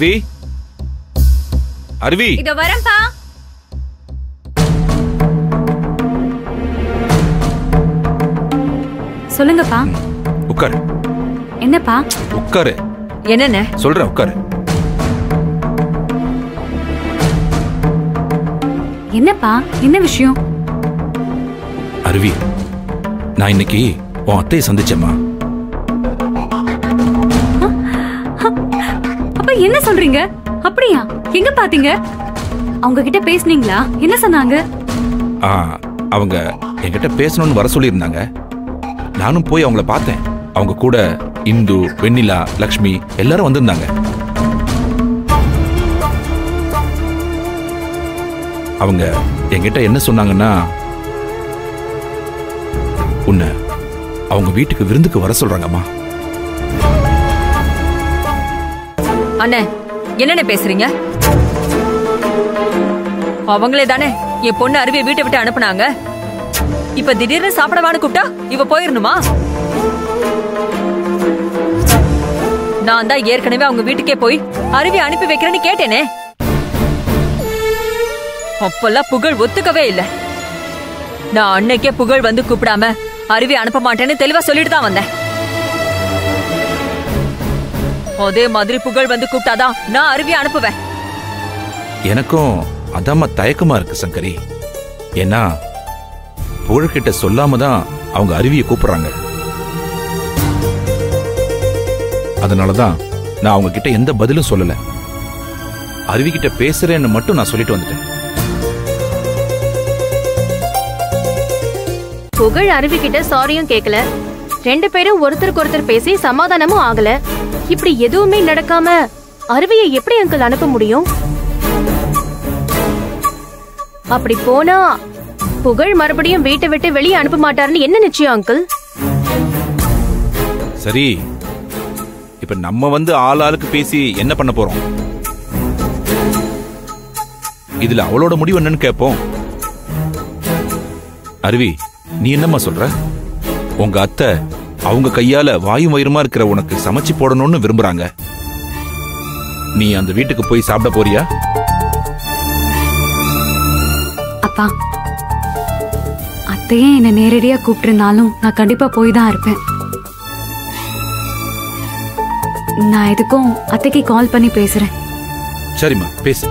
அருவி. அருவி. இதோ வரேன்பா. சொல்லுங்கப்பா. உட்காரு. என்னப்பா? உட்காரு. என்னென்ன? சொல்றேன் உட்காரு. என்னப்பா? என்ன விஷயம்? அருவி. நான் இன்னைக்கு உன் அத்தையை சந்திச்சேம்மா. என்ன சொல்றீங்க? அப்படியா? எங்க பாத்தீங்க? அவங்க கிட்ட பேசுனீங்களா? என்ன சொன்னாங்க? அவங்க என்கிட்ட பேசணும்னு வர சொல்லியிருந்தாங்க. நானும் போய் அவங்கள பார்த்தேன். அவங்க கூட இந்து வெண்ணிலா லக்ஷ்மி எல்லாரும் வந்திருந்தாங்க. அவங்க என்கிட்ட என்ன சொன்னாங்கன்னா உன்னை அவங்க வீட்டுக்கு விருந்துக்கு வர சொல்றாங்கம்மா. அண்ணே என்னண்ணே பேசுறீங்க? அவங்களே தானே என் பொண்ணு அருவியை வீட்டை விட்டு அனுப்புனாங்க. இப்ப திடீர்னு சாப்பிடவான்னு கூப்பிட்டா இவ போயிடணுமா நான் தான் ஏற்கனவே அவங்க வீட்டுக்கே போய் அருவி அனுப்பி வைக்கிறேன்னு கேட்டேனே. அப்பெல்லாம் புகழ் ஒத்துக்கவே இல்லை. நான் அன்னைக்கே புகழ் வந்து கூப்பிடாம அருவி அனுப்ப மாட்டேன்னு தெளிவா சொல்லிட்டு தான் வந்தேன். அதே மாதிரி புகழ் வந்து கூப்பிட்டாதான் நான் அருவி அனுப்புவேன். எனக்கும் அதாம்மா தயக்கமா இருக்கு சங்கரி. ஏன்னா புகழ்கிட்ட சொல்லாம தான் அவங்க அருவியை கூப்பிடுறாங்க. அதனாலதான் நான் அவங்க கிட்ட எந்த பதிலும் சொல்லல. அருவி கிட்ட பேசுறேன்னு மட்டும் நான் சொல்லிட்டு வந்துட்டேன். புகழ் அருவி கிட்ட சாரியும் கேட்கல ரெண்டு பேரும் ஒருத்தருக்கு ஒருத்தர் பேசி சமாதானமும் ஆகல. இப்படி எதுவுமே நடக்காம அருவியை எப்படி அங்கிள் அனுப்ப முடியும்? அப்படி போனா புகழ் மறுபடியும் வீட்டை விட்டு வெளியே அனுப்ப மாட்டாருன்னு என்ன நிச்சயம் அங்கிள்? சரி இப்ப நம்ம வந்து ஆள் ஆளுக்கு பேசி என்ன பண்ண போறோம்? இதுல அவளோட முடிவு என்னன்னு கேட்போம் அருவி நீ என்னம்மா சொல்ற? உங்க அத்தை அவங்க கையால வாயும் வயிறுமா இருக்கிற உனக்கு சமைச்சு போடணும்னு விரும்புறாங்க. நீ அந்த வீட்டுக்கு போய் சாப்பிட போறியா? அப்பா அத்தையே என்ன நேரடியா கூப்பிட்டிருந்தாலும் நான் கண்டிப்பா போய் தான் இருப்பேன். நான் எதுக்கும் அத்தைக்கு கால் பண்ணி பேசுறேன். சரிம்மா பேசு.